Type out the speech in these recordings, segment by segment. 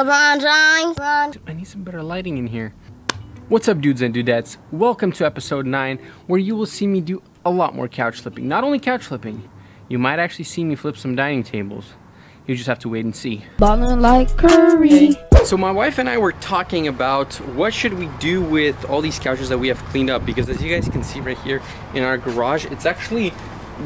LeBron James. I need some better lighting in here. What's up dudes and dudettes? Welcome to episode 9 where you will see me do a lot more couch flipping. Not only couch flipping, you might actually see me flip some dining tables. You just have to wait and see. Ballin' like Curry. So my wife and I were talking about what should we do with all these couches that we have cleaned up because as you guys can see right here in our garage, it's actually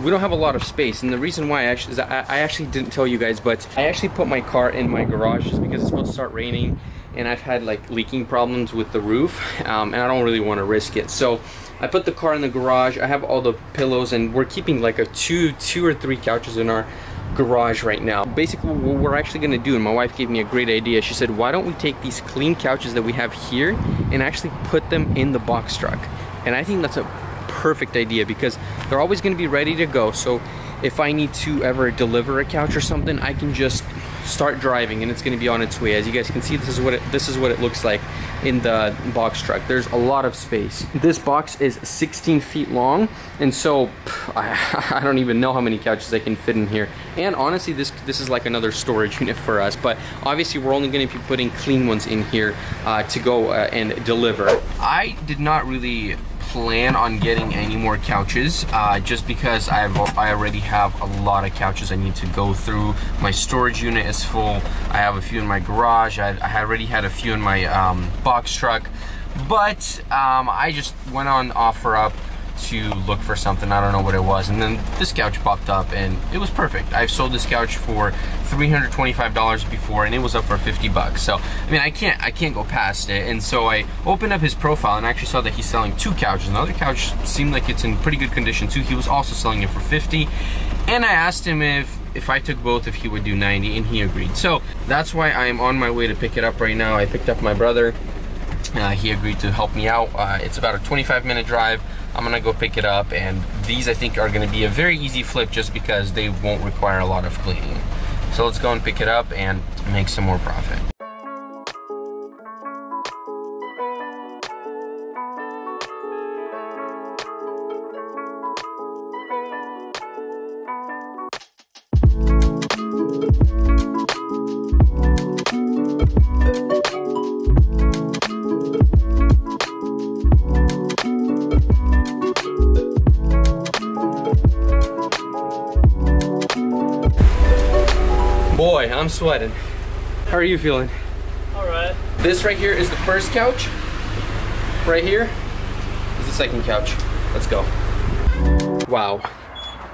we don't have a lot of space and the reason why I actually is I, I actually didn't tell you guys but I actually put my car in my garage just because it's supposed to start raining and I've had like leaking problems with the roof um, and I don't really want to risk it so I put the car in the garage I have all the pillows and we're keeping like a two two or three couches in our garage right now. Basically what we're actually gonna do, and my wife gave me a great idea, she said, why don't we take these clean couches that we have here and actually put them in the box truck? And I think that's a perfect idea because they're always gonna be ready to go. So if I need to ever deliver a couch or something, I can just start driving and it's going to be on its way. As you guys can see, this is what it, this is what it looks like in the box truck. There's a lot of space. This box is 16 feet long, and so I, I, don't even know how many couches I can fit in here. And honestly, this this is like another storage unit for us. But obviously, we're only going to be putting clean ones in here uh, to go uh, and deliver. I did not really plan on getting any more couches uh, just because I've, I already have a lot of couches I need to go through. My storage unit is full. I have a few in my garage. I, I already had a few in my um, box truck. But um, I just went on OfferUp to look for something. I don't know what it was. And then this couch popped up and it was perfect. I've sold this couch for $325 before and it was up for 50 bucks. So, I mean, I can't I can't go past it. And so I opened up his profile and I actually saw that he's selling two couches. Another couch seemed like it's in pretty good condition too. He was also selling it for 50. And I asked him if if I took both if he would do 90 and he agreed. So, that's why I'm on my way to pick it up right now. I picked up my brother. Uh, he agreed to help me out. Uh, it's about a 25 minute drive. I'm gonna go pick it up and these I think are gonna be a very easy flip just because they won't require a lot of cleaning. So let's go and pick it up and make some more profit. Boy, I'm sweating. How are you feeling? All right. This right here is the first couch. Right here is the second couch. Let's go. Wow.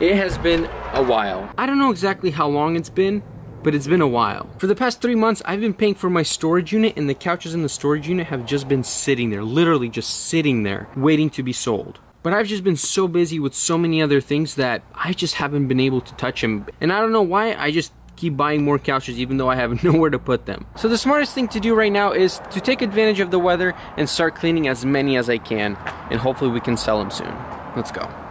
It has been a while. I don't know exactly how long it's been, but it's been a while. For the past three months, I've been paying for my storage unit and the couches in the storage unit have just been sitting there, literally just sitting there, waiting to be sold. But I've just been so busy with so many other things that I just haven't been able to touch them. And I don't know why, I just keep buying more couches even though I have nowhere to put them. So the smartest thing to do right now is to take advantage of the weather and start cleaning as many as I can and hopefully we can sell them soon. Let's go.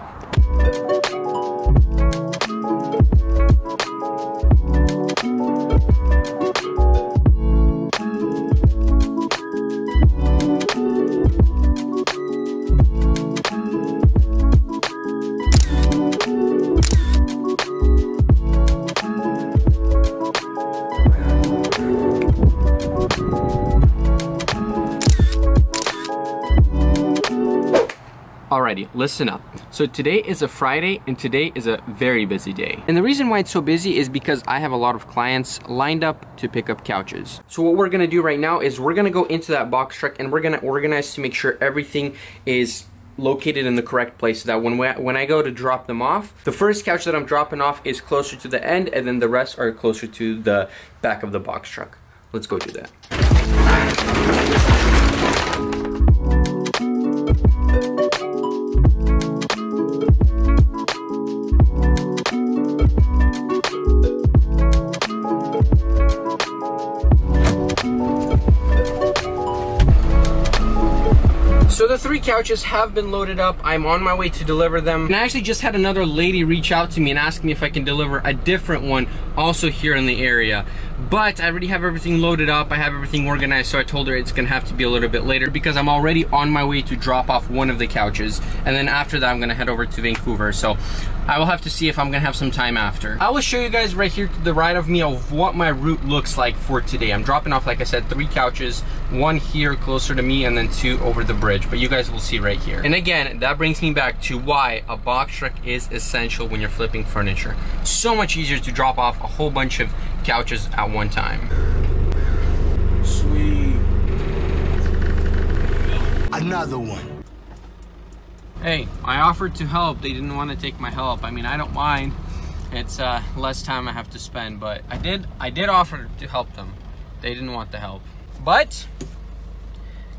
Alrighty, listen up. So today is a Friday and today is a very busy day. And the reason why it's so busy is because I have a lot of clients lined up to pick up couches. So what we're gonna do right now is we're gonna go into that box truck and we're gonna organize to make sure everything is located in the correct place so that when, we, when I go to drop them off, the first couch that I'm dropping off is closer to the end and then the rest are closer to the back of the box truck. Let's go do that. Couches have been loaded up. I'm on my way to deliver them. And I actually just had another lady reach out to me and ask me if I can deliver a different one also here in the area. But I already have everything loaded up. I have everything organized. So I told her it's gonna have to be a little bit later because I'm already on my way to drop off one of the couches. And then after that, I'm gonna head over to Vancouver. So I will have to see if I'm gonna have some time after. I will show you guys right here to the right of me of what my route looks like for today. I'm dropping off, like I said, three couches, one here closer to me and then two over the bridge. But you guys will see right here. And again, that brings me back to why a box truck is essential when you're flipping furniture. So much easier to drop off a whole bunch of couches at one time. Sweet. Another one. Hey, I offered to help. They didn't want to take my help. I mean, I don't mind. It's uh, less time I have to spend, but I did I did offer to help them. They didn't want the help. But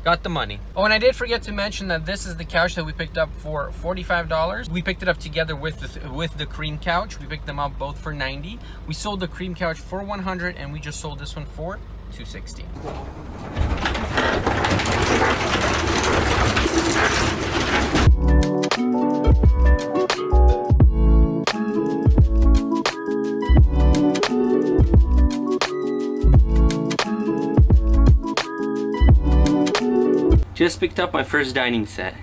got the money. Oh, and I did forget to mention that this is the couch that we picked up for $45. We picked it up together with the with the cream couch. We picked them up both for 90. We sold the cream couch for 100 and we just sold this one for 260. Picked up my first dining set.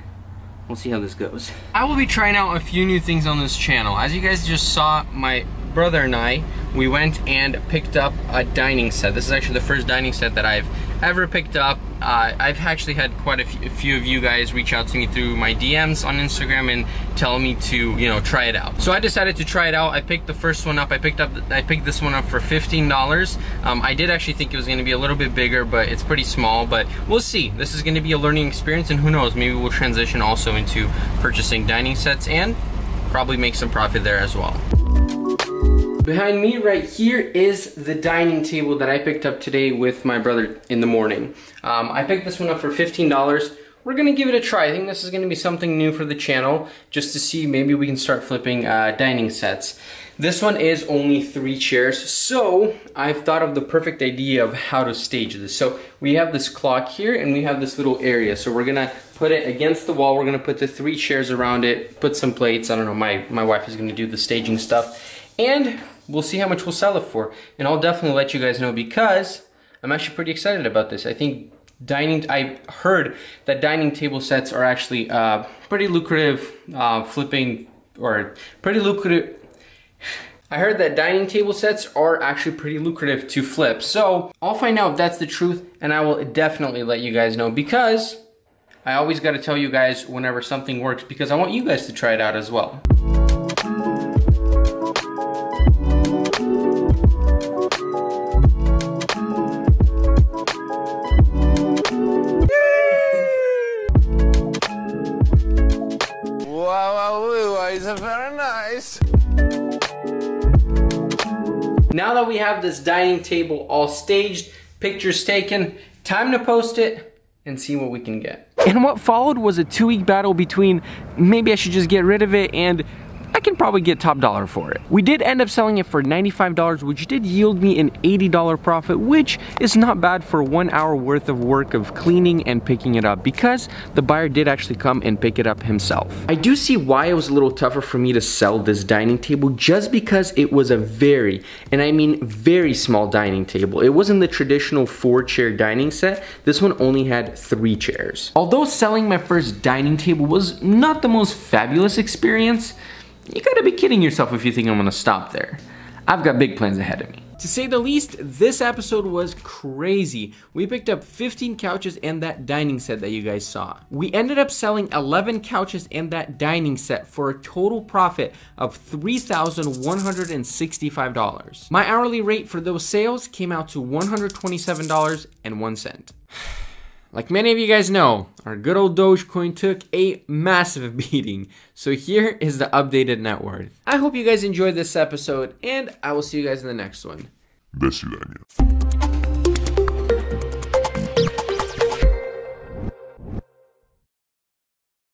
We'll see how this goes. I will be trying out a few new things on this channel. As you guys just saw, my brother and I, we went and picked up a dining set. This is actually the first dining set that I've ever picked up. Uh, I've actually had quite a few, of you guys reach out to me through my DMs on Instagram and tell me to, you know, try it out. So I decided to try it out. I picked the first one up. I picked up, I picked this one up for $15. Um, I did actually think it was going to be a little bit bigger, but it's pretty small. But we'll see. This is going to be a learning experience, and who knows, maybe we'll transition also into purchasing dining sets and probably make some profit there as well. Behind me right here is the dining table that I picked up today with my brother in the morning. Um, I picked this one up for $15. We're gonna give it a try. I think this is gonna be something new for the channel, just to see maybe we can start flipping uh, dining sets. This one is only three chairs, so I've thought of the perfect idea of how to stage this. So we have this clock here and we have this little area. So we're gonna put it against the wall. We're gonna put the three chairs around it, put some plates. I don't know, my, my wife is gonna do the staging stuff. And we'll see how much we'll sell it for. And I'll definitely let you guys know because I'm actually pretty excited about this. I think dining, I heard that dining table sets are actually uh, pretty lucrative uh, flipping or pretty lucrative. I heard that dining table sets are actually pretty lucrative to flip. So I'll find out if that's the truth and I will definitely let you guys know because I always got to tell you guys whenever something works because I want you guys to try it out as well. Very nice. Now that we have this dining table all staged, pictures taken, time to post it and see what we can get. And what followed was a two week battle between maybe I should just get rid of it and I can probably get top dollar for it. We did end up selling it for $95, which did yield me an $80 profit, which is not bad for one hour worth of work of cleaning and picking it up because the buyer did actually come and pick it up himself. I do see why it was a little tougher for me to sell this dining table just because it was a very, and I mean very small dining table. It wasn't the traditional four chair dining set. This one only had three chairs. Although selling my first dining table was not the most fabulous experience, you gotta be kidding yourself if you think I'm gonna stop there. I've got big plans ahead of me. To say the least, this episode was crazy. We picked up 15 couches and that dining set that you guys saw. We ended up selling 11 couches and that dining set for a total profit of $3,165. My hourly rate for those sales came out to $127.01. Like many of you guys know, our good old Dogecoin took a massive beating. So here is the updated net worth. I hope you guys enjoyed this episode, and I will see you guys in the next one. До свидания.